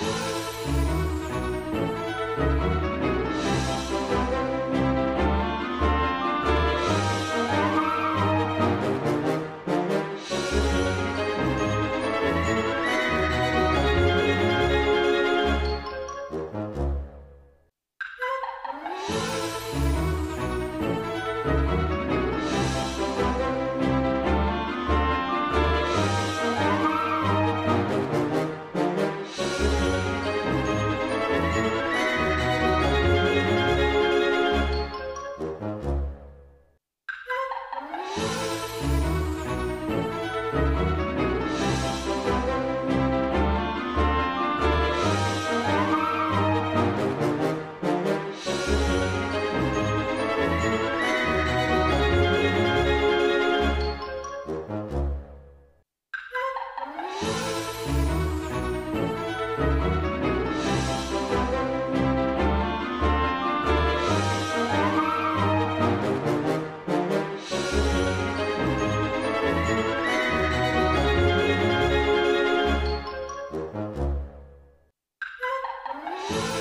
Bye. Whoa.